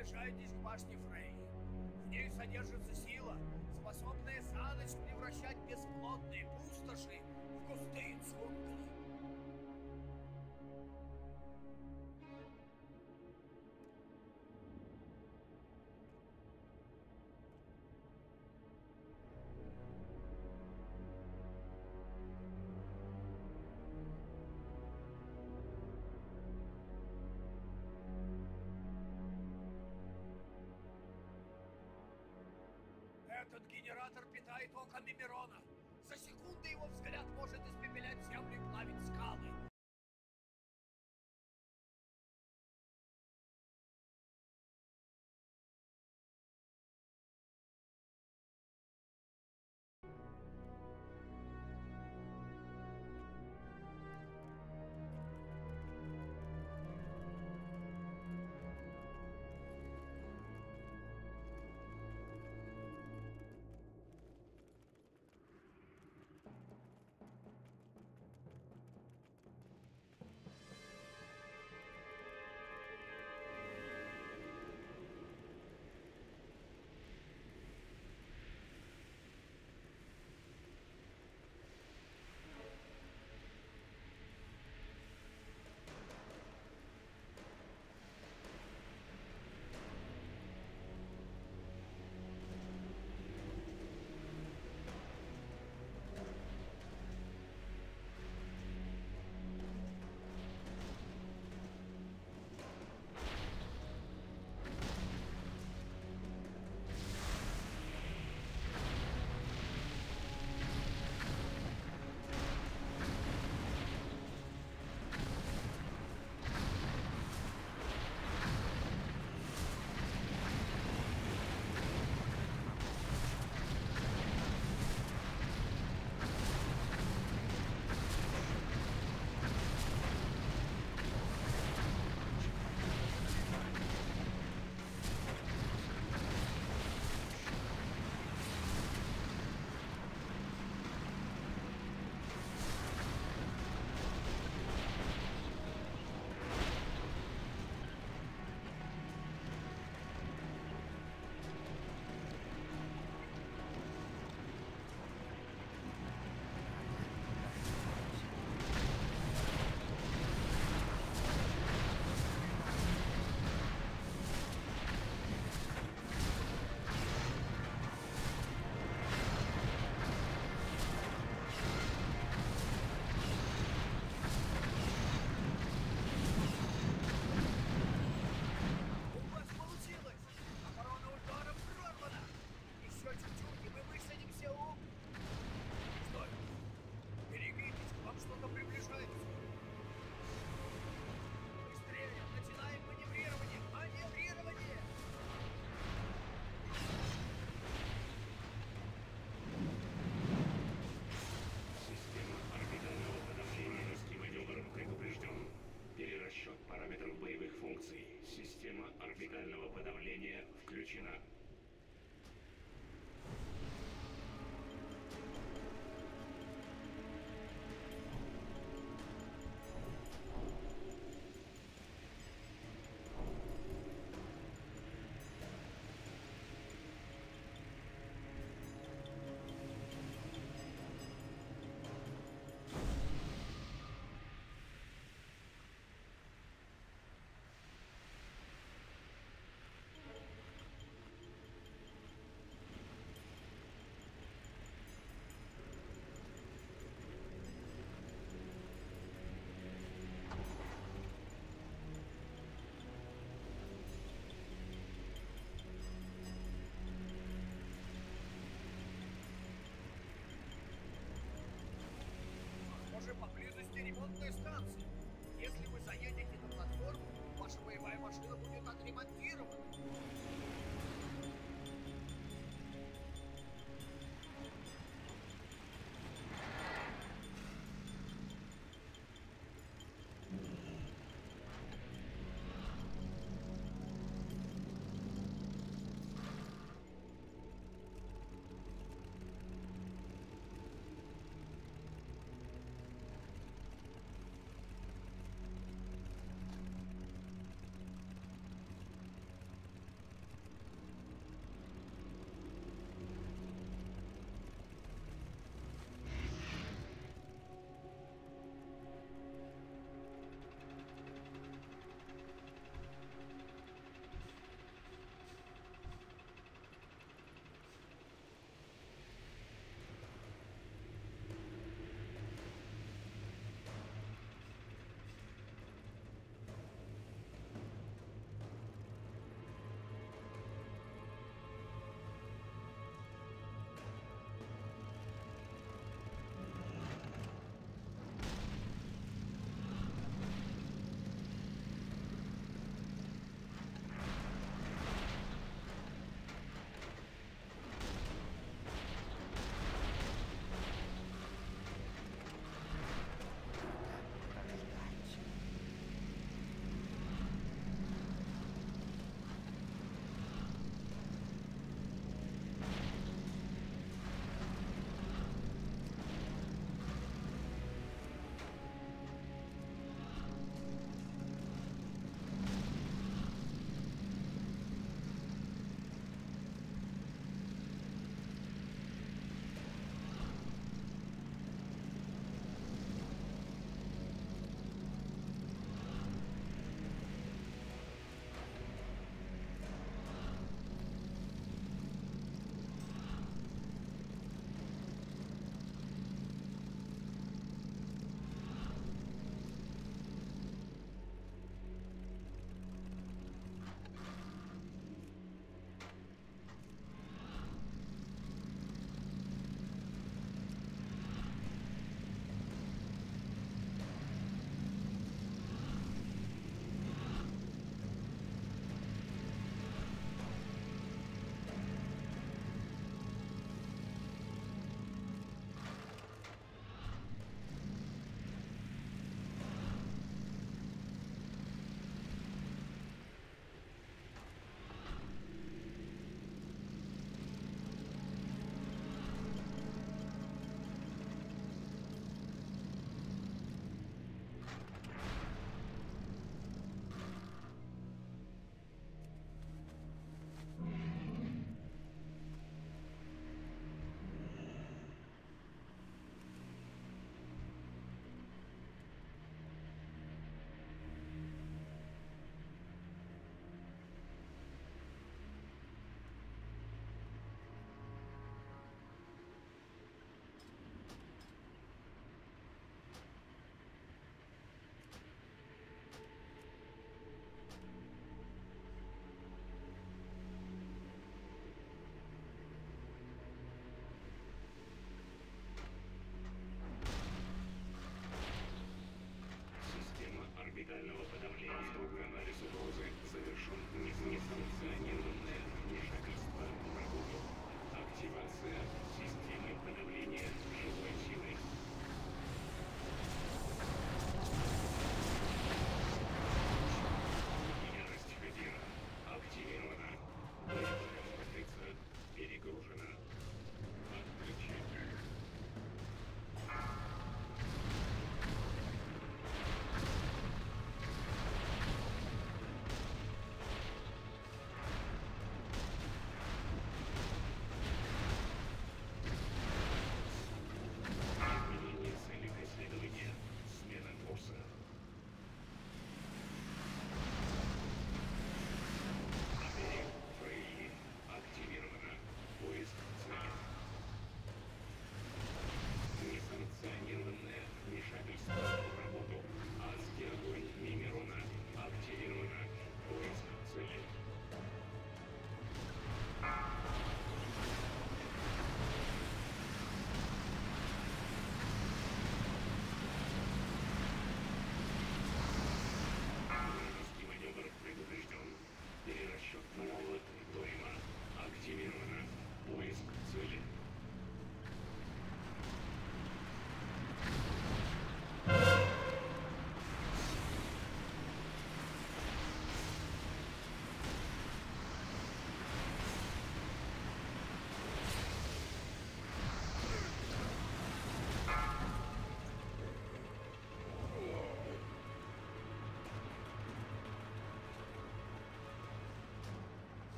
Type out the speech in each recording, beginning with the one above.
приближаетесь к башне Фрей. В ней содержится сила, способная за ночь превращать бесплодные пустоши в густые джунгли. Его взгляд может испепелять землю и плавить скалы. commissioner. Похоже, поблизости ремонтная станция. Если вы заедете на платформу, ваша боевая машина будет отремонтирована.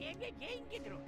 Время – деньги, друг.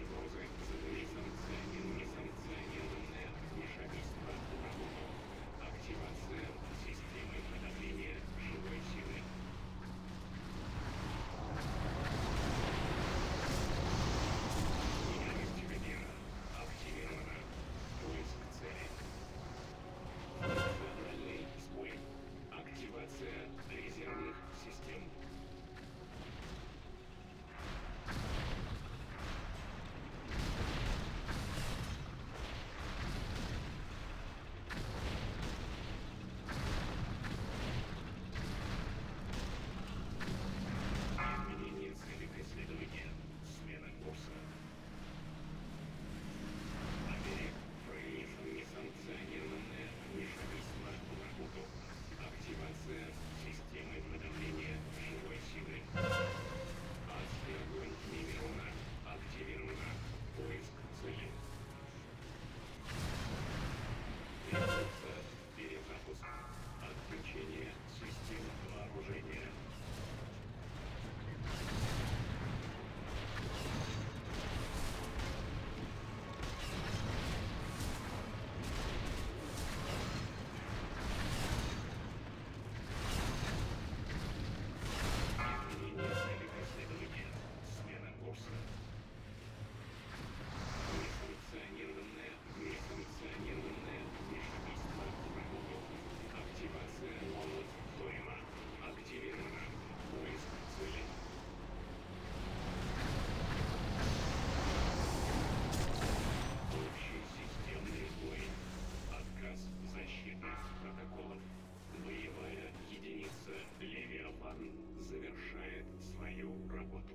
she knows anything. его работу.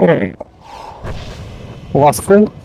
É. Lascou.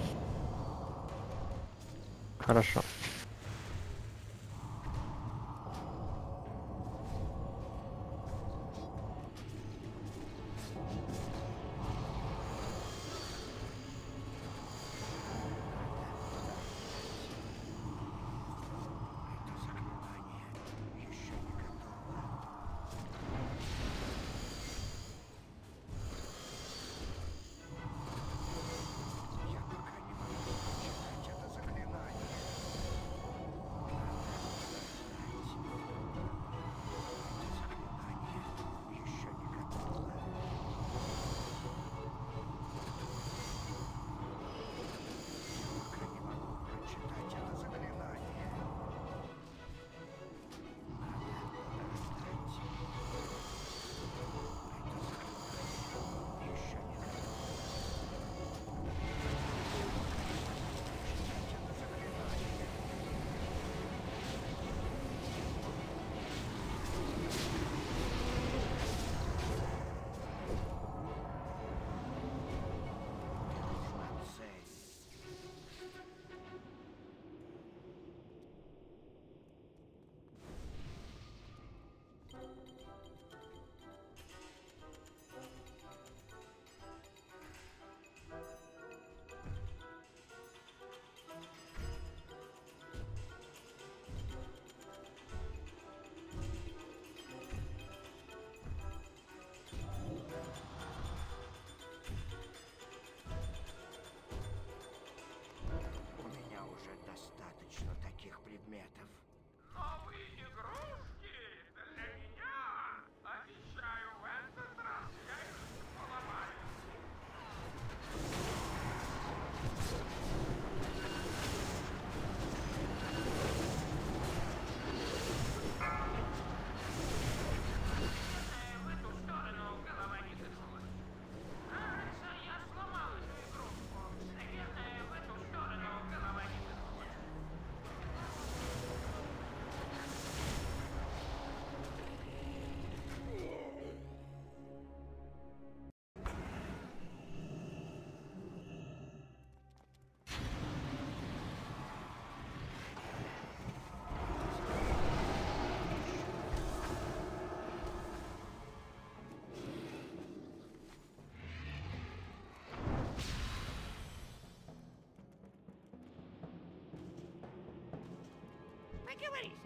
securities!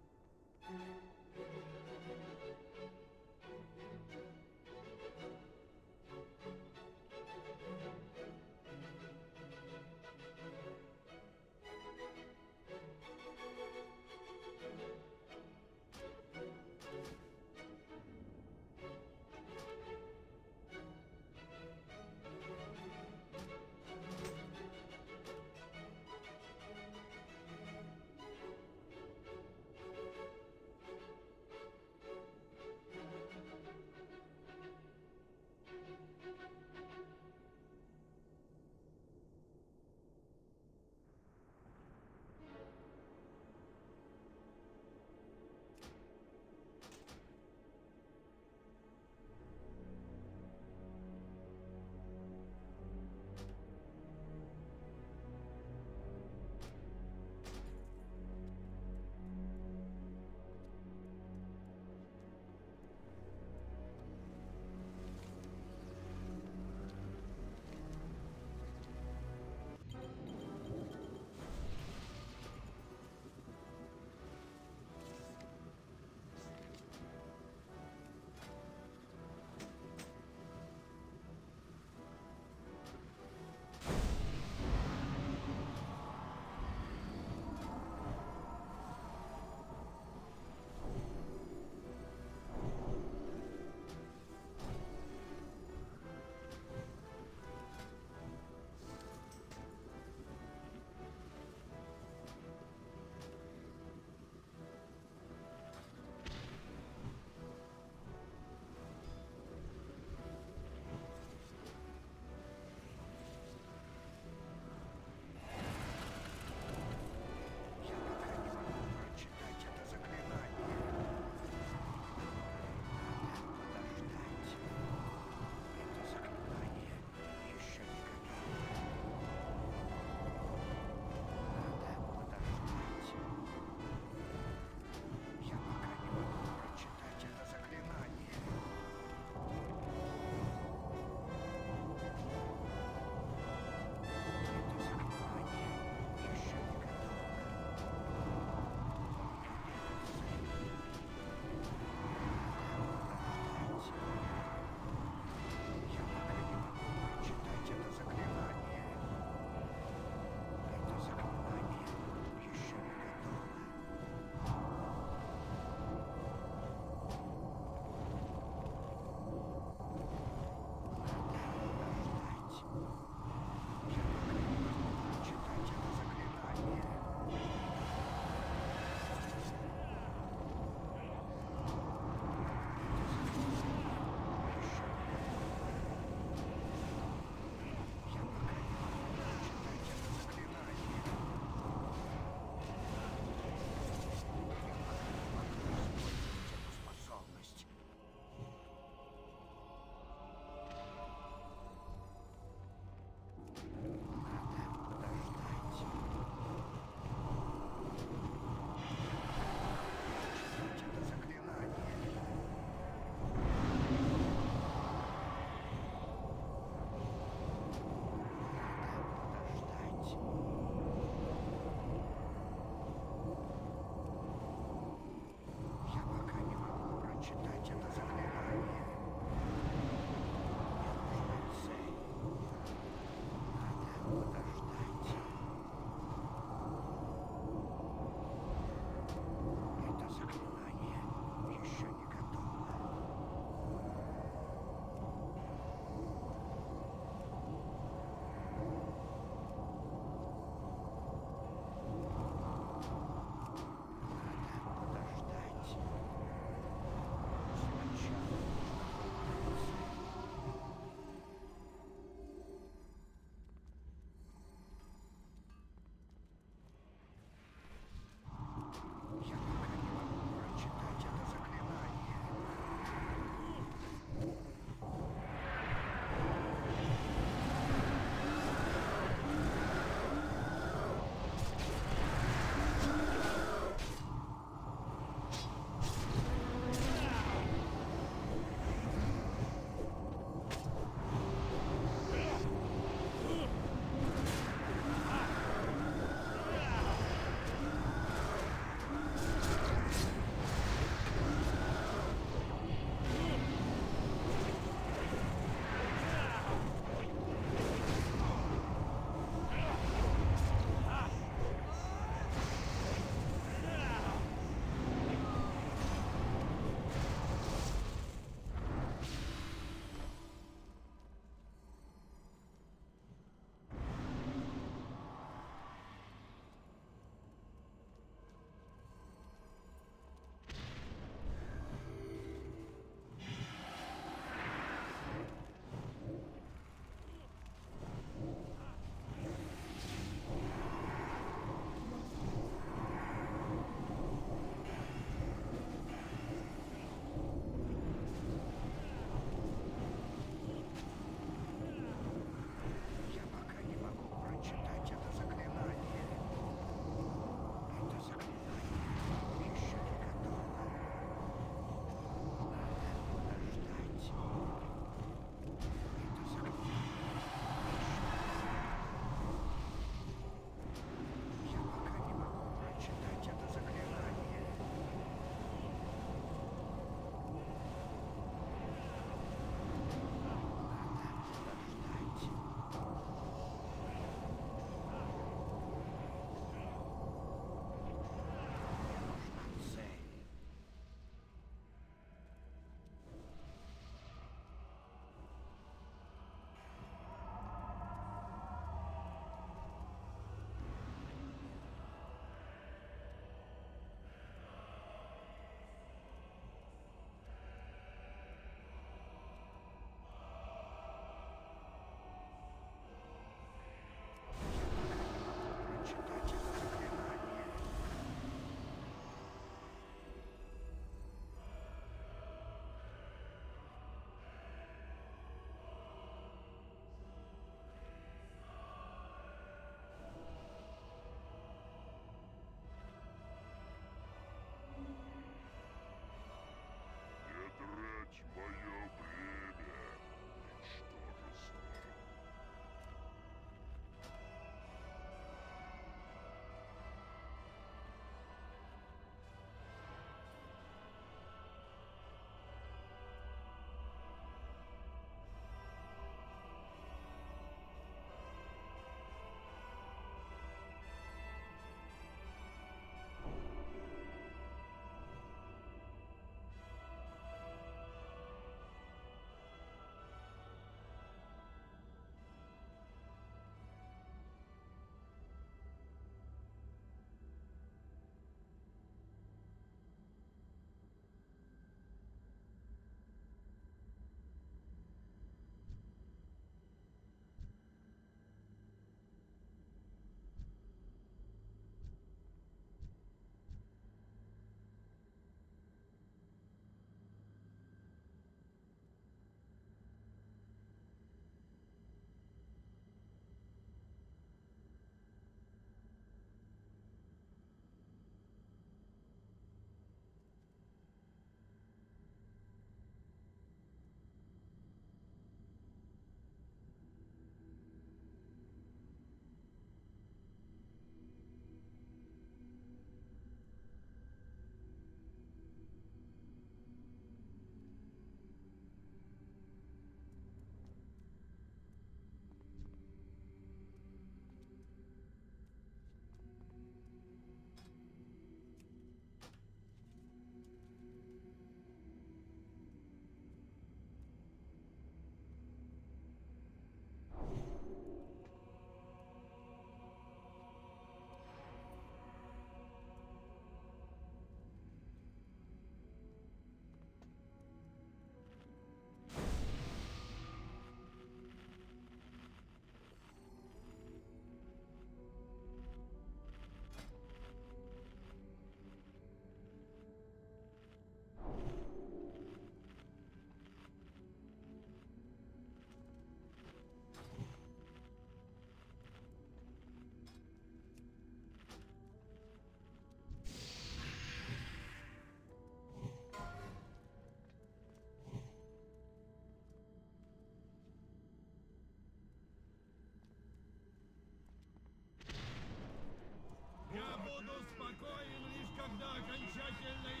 буду спокоен лишь когда окончательно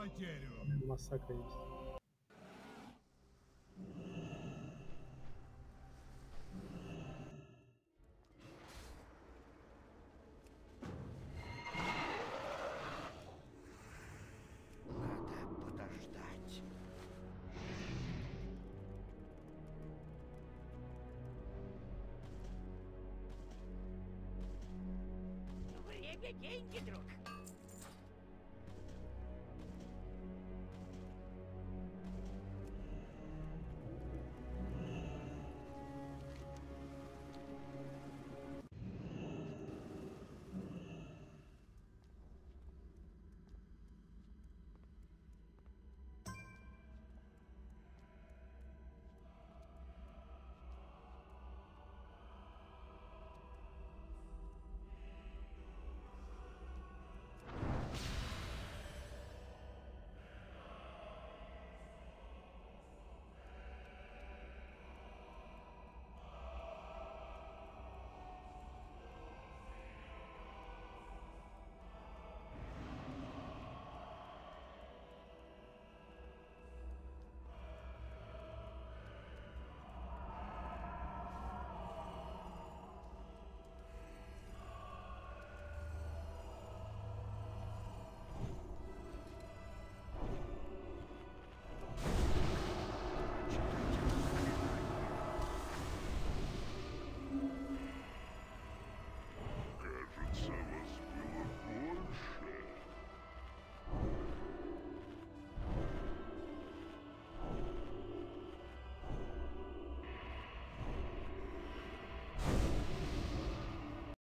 потерю. Массака есть. Время деньги, друг.